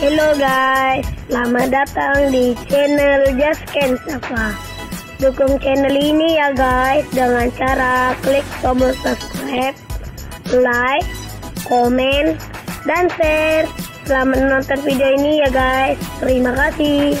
Hello guys, selamat datang di channel Just Ken Safa. Dukung channel ini ya guys dengan cara klik tombol subscribe, like, komen, dan share. Selamat menonton video ini ya guys. Terima kasih.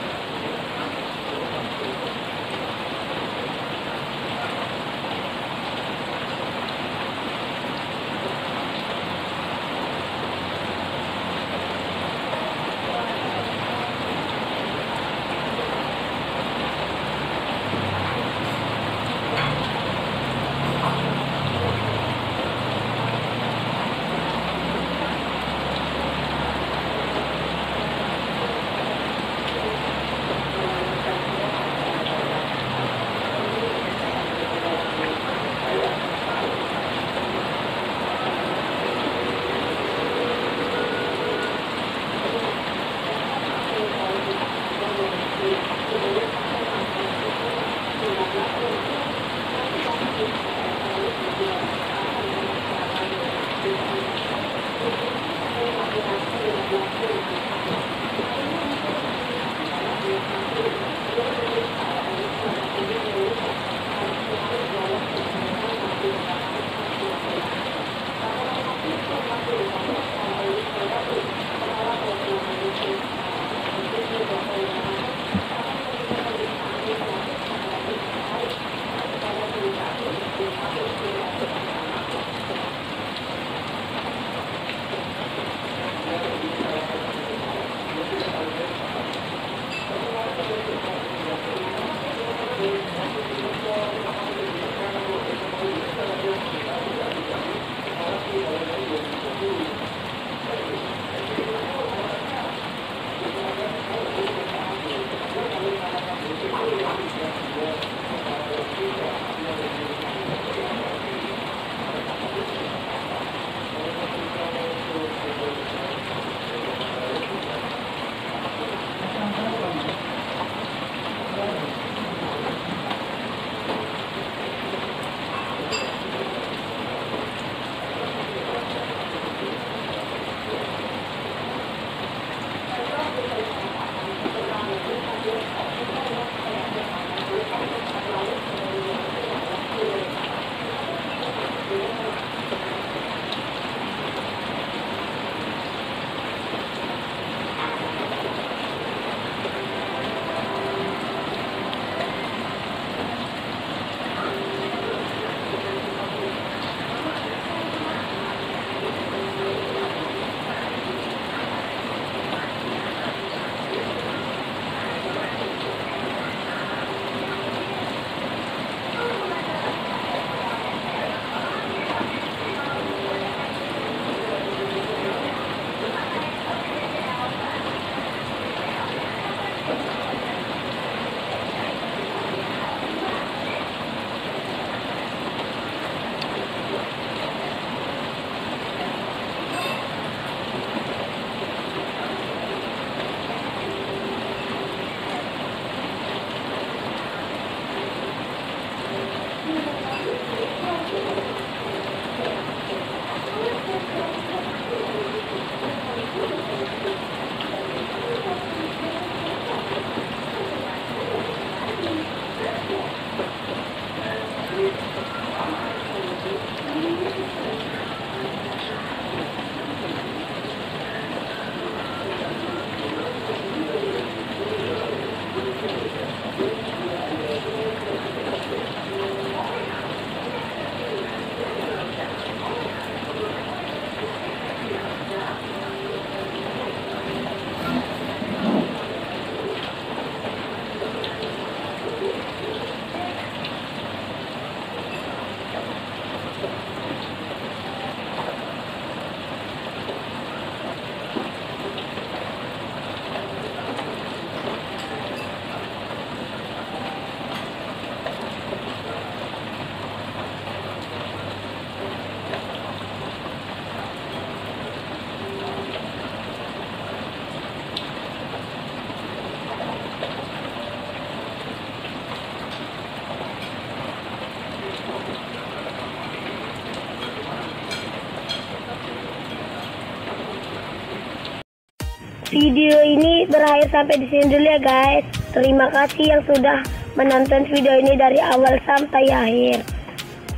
video ini berakhir sampai di sini dulu ya guys. Terima kasih yang sudah menonton video ini dari awal sampai akhir.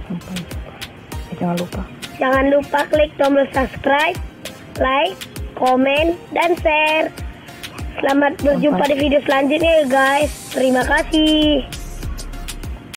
Sampai jangan lupa. Jangan lupa klik tombol subscribe, like, komen, dan share. Selamat berjumpa di video selanjutnya ya guys. Terima kasih.